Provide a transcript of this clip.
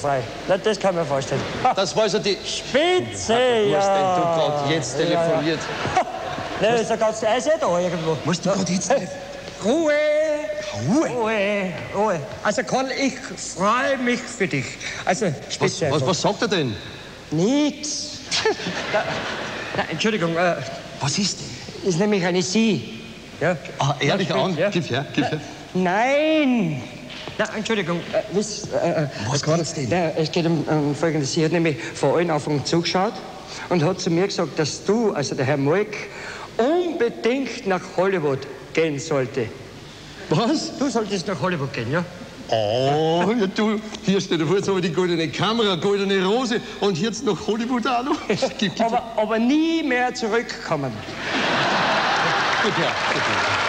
frei. Na, das kann man vorstellen. Ha, Das war also die... Spitze, Du hast denn du ja. gerade jetzt telefoniert? Ne, ist er ganz, er ist eh da irgendwo. Musst du gerade jetzt... Ruhe! Ruhe? Ruhe, Ruhe. Also Karl, ich freue mich für dich. Also, Was, spitze. was, einfach. was sagt er denn? Nix. na, na, Entschuldigung, äh, Was ist denn? ist nämlich eine Sie. Ja? Ah, ehrlich Ja, an? ja. Gib her, gib her. Nein! Na, Entschuldigung, äh, wiss, äh, äh, Was Karl, geht's denn? Es geht um, um Folgendes. Sie hat nämlich vor allen Anfang zugeschaut und hat zu mir gesagt, dass du, also der Herr Moik, unbedingt nach Hollywood gehen sollte. Was? Du solltest nach Hollywood gehen, ja? Oh, ja, du, hier steht vor, jetzt habe ich die goldene Kamera, goldene Rose und jetzt noch Hollywood auch noch. Gib, gib, Aber, aber nie mehr zurückkommen. gib her, gib her.